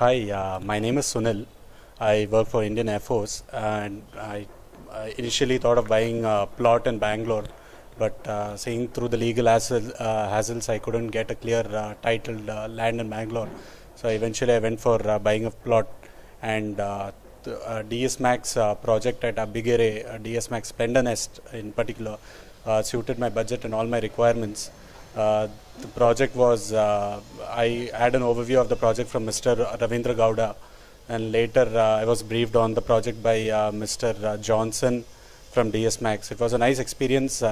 Hi, uh, my name is Sunil. I work for Indian Air Force and I, I initially thought of buying a plot in Bangalore, but uh, seeing through the legal hassle, uh, hassles, I couldn't get a clear uh, titled uh, land in Bangalore. So eventually I went for uh, buying a plot and uh, DS Max project at Abigere, DS Max Splendor Nest in particular, suited my budget and all my requirements. Uh, the project was, uh, I had an overview of the project from Mr. Ravindra Gowda, and later uh, I was briefed on the project by Mr. Johnson from DS Max. It was a nice experience.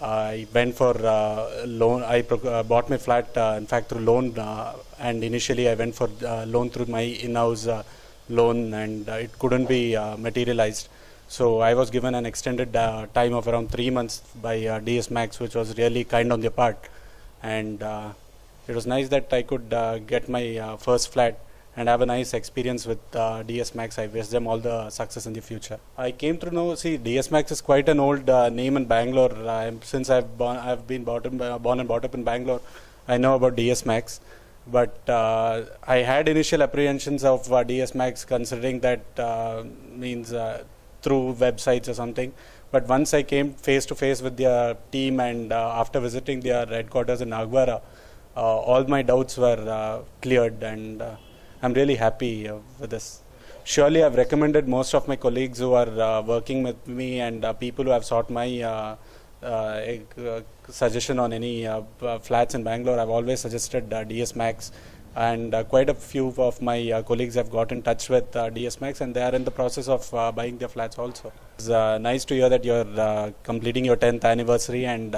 I went for uh, loan. I uh, bought my flat, uh, in fact, through loan, and initially I went for loan through my in-house loan, and it couldn't be materialized. So I was given an extended uh, time of around three months by uh, DS Max, which was really kind on their part, and uh, it was nice that I could uh, get my uh, first flat and have a nice experience with uh, DS Max. I wish them all the success in the future. I came to know, see, DS Max is quite an old name in Bangalore. Since I've, I've been born and brought up in Bangalore, I know about DS Max. But I had initial apprehensions of DS Max, considering that means through websites or something. But once I came face to face with their team and uh, after visiting their headquarters in Nagwara, uh, all my doubts were uh, cleared and uh, I'm really happy uh, with this. Surely, I've recommended most of my colleagues who are working with me and people who have sought my suggestion on any flats in Bangalore. I've always suggested DS Max, and uh, quite a few of my uh, colleagues have got in touch with uh, DS Max, and they are in the process of uh, buying their flats also. It's nice to hear that you're completing your 10th anniversary, and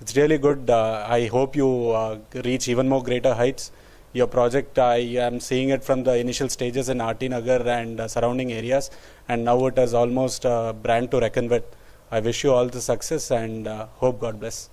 it's really good. I hope you reach even more greater heights. Your project, I am seeing it from the initial stages in RT Nagar and uh, surrounding areas, and now it is almost a brand to reckon with. I wish you all the success and uh, hope God bless.